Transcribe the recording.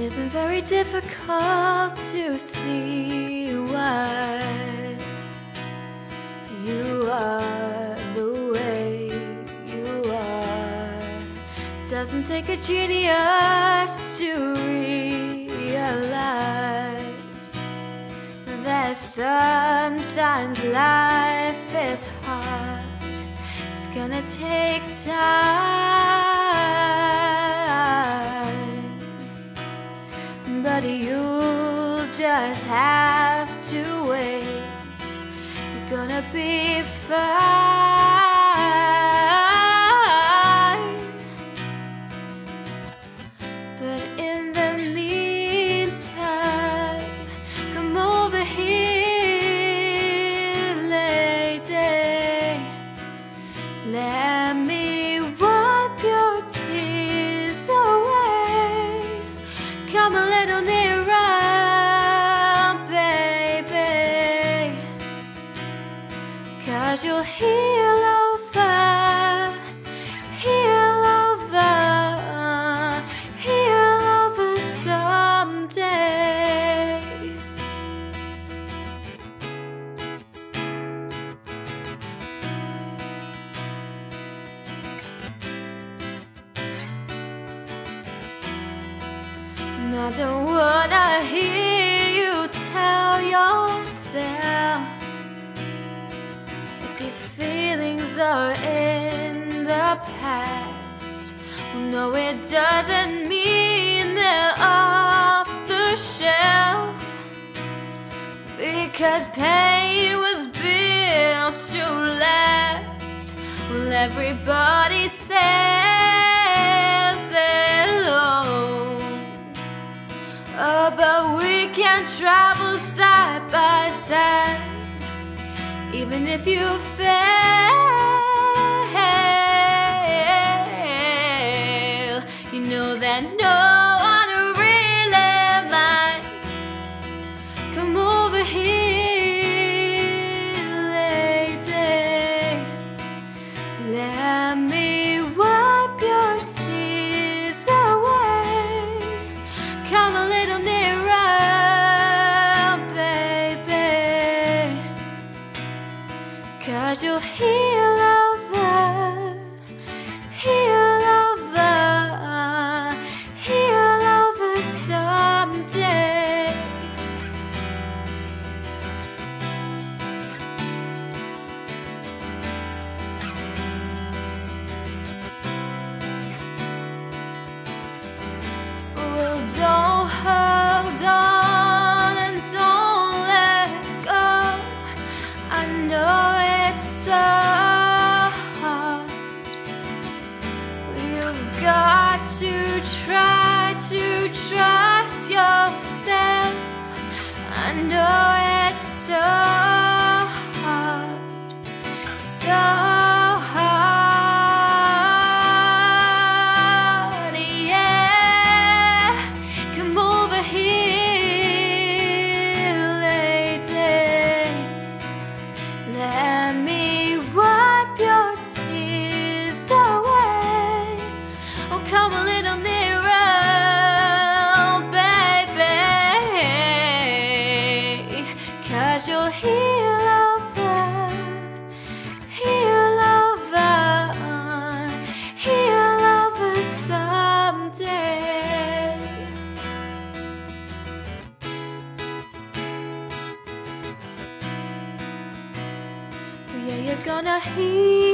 isn't very difficult to see why you are the way you are. Doesn't take a genius to realize that sometimes life is hard. It's gonna take time, but you'll just have to wait. You're gonna be fine. Cause you'll heal over, heal over, heal over someday. And I don't wanna hear you tell yourself these feelings are in the past. No, it doesn't mean they're off the shelf. Because pain was built to last. Well, everybody says hello. Oh, but we can travel side by side, even if you fail. You know that no Cause you'll to try you're gonna heal over.